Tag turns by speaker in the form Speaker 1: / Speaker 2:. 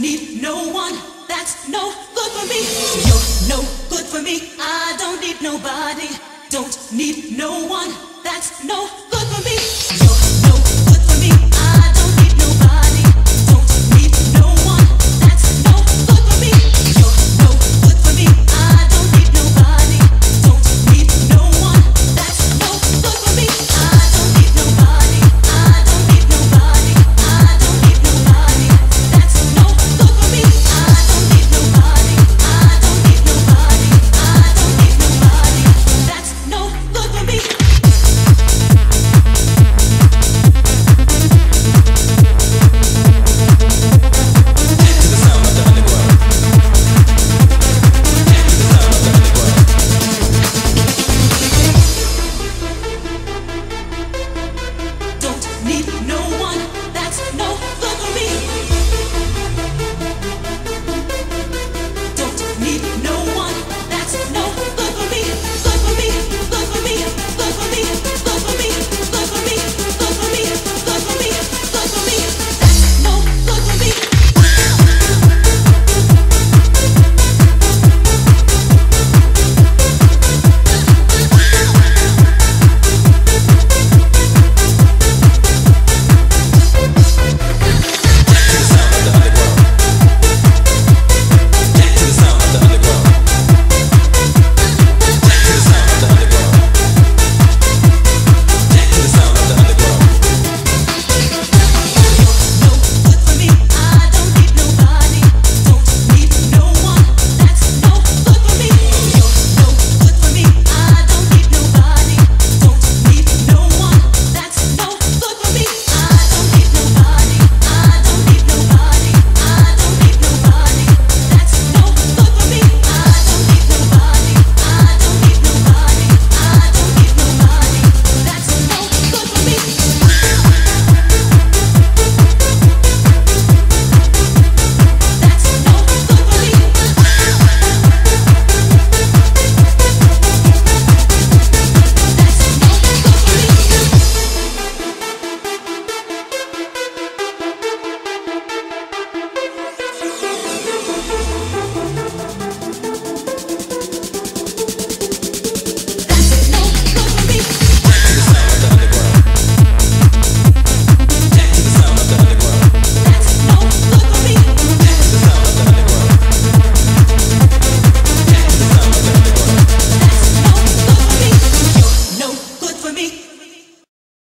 Speaker 1: need no one. That's no good for me. You're no good for me. I don't need nobody. Don't need no one. That's no